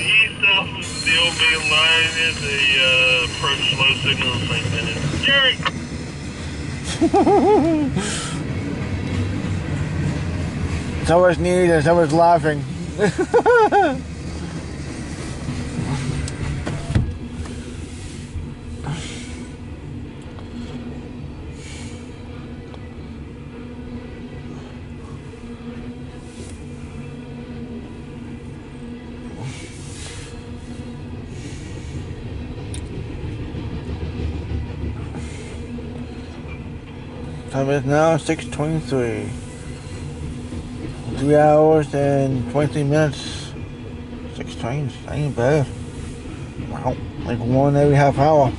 east off of the old main line at the uh, approach low signal St. Denis. Jerry! it's always neat, it's always laughing. Time is now 6.23. Three hours and 23 minutes. Six trains, that ain't bad. Wow, like one every half hour.